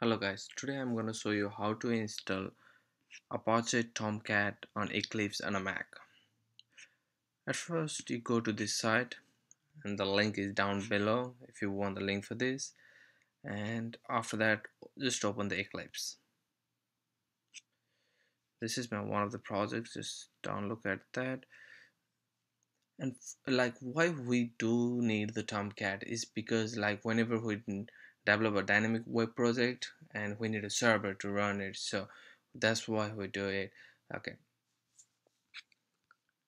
Hello guys, today I'm going to show you how to install Apache Tomcat on Eclipse on a Mac. At first you go to this site and the link is down below if you want the link for this and after that just open the Eclipse. This is my one of the projects just down look at that and like why we do need the Tomcat is because like whenever we develop a dynamic web project and we need a server to run it. So that's why we do it. Okay.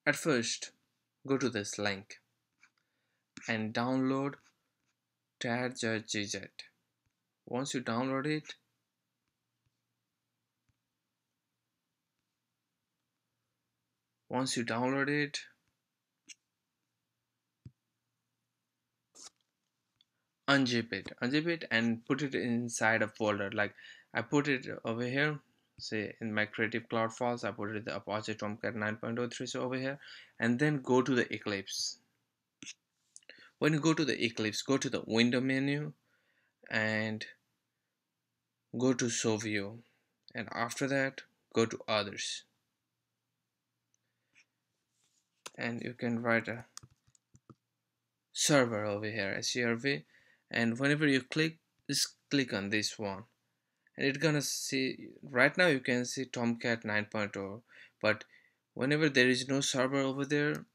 At first go to this link and download TAR.gz once you download it once you download it unzip it unzip it and put it inside a folder. Like I put it over here say in my creative cloud files I put it the Apache Tomcat 9.03 so over here and then go to the Eclipse. When you go to the Eclipse go to the window menu and go to show view. And after that go to others. And you can write a server over here SCRV and whenever you click just click on this one. And it's gonna see right now you can see Tomcat 9.0 but whenever there is no server over there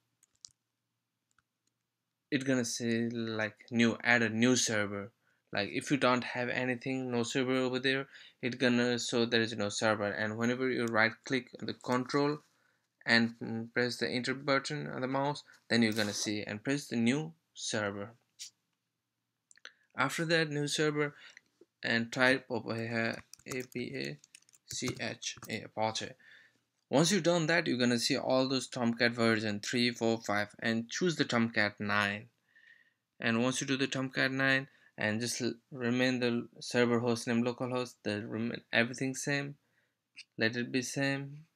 it's gonna say like new add a new server. Like if you don't have anything no server over there it's gonna show there is no server. And whenever you right click on the control and press the enter button on the mouse then you're gonna see and press the new server after that new server and type ch apache. Once you've done that you're gonna see all those tomcat version 3 4 5 and choose the tomcat 9 and once you do the tomcat 9 and just remain the server host name localhost the remain everything same let it be same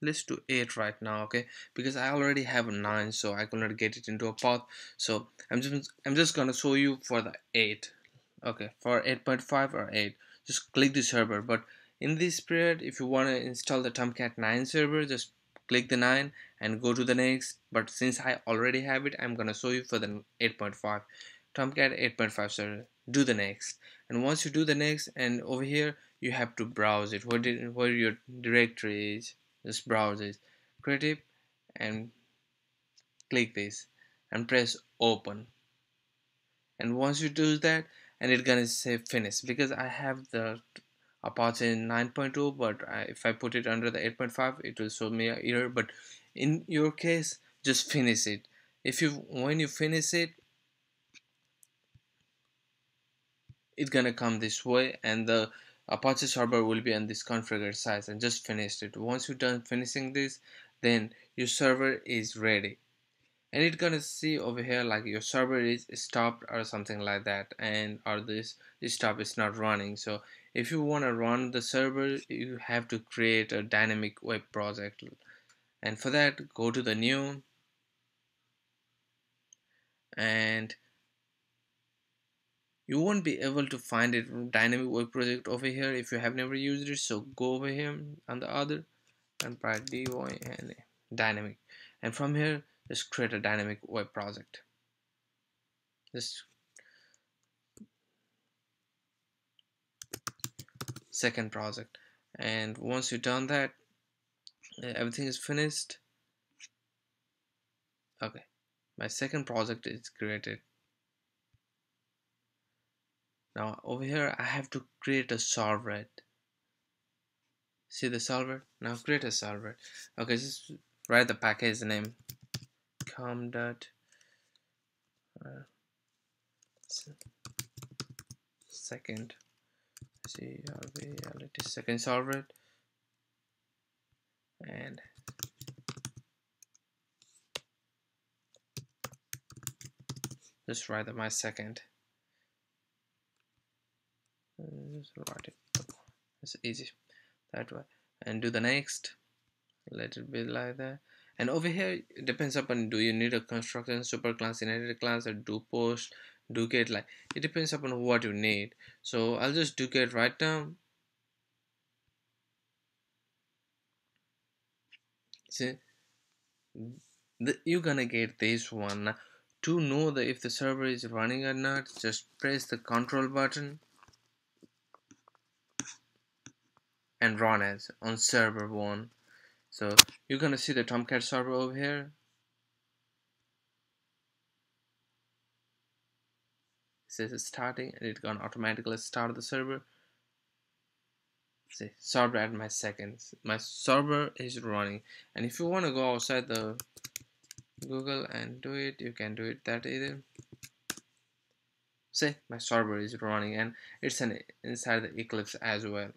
let's do 8 right now okay? Because I already have a 9 so I cannot get it into a path so I'm just I'm just gonna show you for the 8 okay? For 8.5 or 8 just click the server but in this period if you want to install the Tomcat 9 server just click the 9 and go to the next. But since I already have it I'm gonna show you for the 8.5 Tomcat 8.5 server do the next. And once you do the next and over here you have to browse it. Where, did, where your directory is just browse this creative and click this and press open. And once you do that and it's gonna say finish because I have the Apache 9.2 but I, if I put it under the 8.5 it will show me a error. But in your case just finish it. If you when you finish it it's gonna come this way and the Apache server will be on this configured size and just finished it. Once you're done finishing this then your server is ready. And it's gonna see over here like your server is stopped or something like that and or this this stop is not running. So if you want to run the server you have to create a dynamic web project. And for that go to the new and you won't be able to find it dynamic web project over here if you have never used it so go over here on the other and write dy and dynamic. And from here just create a dynamic web project. Just second project. And once you've done that everything is finished. Okay. My second project is created now over here I have to create a servlet see the servlet now create a servlet okay just write the package name. Com dot uh, second. Crvlt second servlet and just write my second just write it. It's easy. That way. And do the next. Let it be like that. And over here it depends upon do you need a construction super class inherit class or do post do get like it depends upon what you need. So I'll just do get right now see? The, you're gonna get this one. To know that if the server is running or not just press the control button and run as on server one. So you're gonna see the Tomcat server over here. It says it's starting and it's gonna automatically start the server. See server at my seconds. My server is running. And if you want to go outside the Google and do it you can do it that either. Say my server is running and it's an inside the Eclipse as well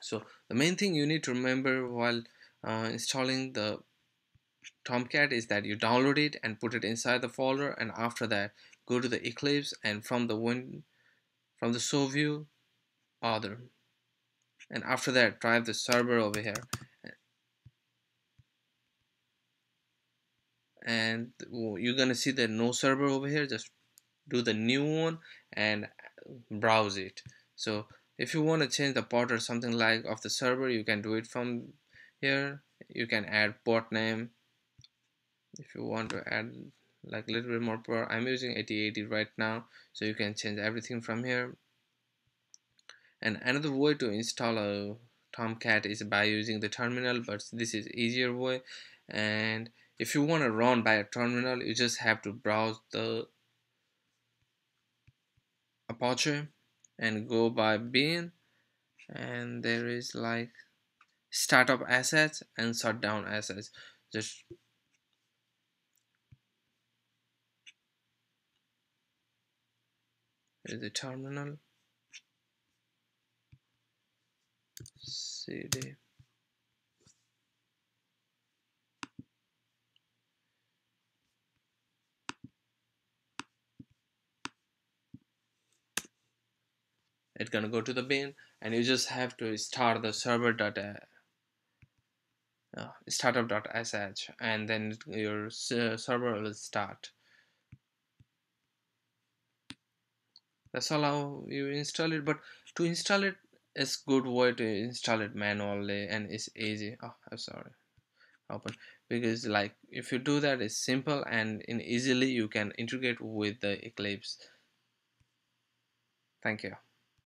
so the main thing you need to remember while uh, installing the Tomcat is that you download it and put it inside the folder and after that go to the Eclipse and from the win from the show view other. And after that drive the server over here. And you're gonna see the no server over here just do the new one and browse it. So if you want to change the port or something like of the server you can do it from here. You can add port name if you want to add like a little bit more port. I'm using 8080 right now so you can change everything from here. And another way to install a Tomcat is by using the terminal but this is easier way. And if you want to run by a terminal you just have to browse the Apache and go by bin and there is like startup assets and shutdown assets. Just the terminal. Cd it's gonna go to the bin and you just have to start the server data uh, startup.sh and then your server will start. That's all how you install it but to install it, it is good way to install it manually and it's easy. Oh i'm sorry. Open. Because like if you do that it's simple and in easily you can integrate with the eclipse. Thank you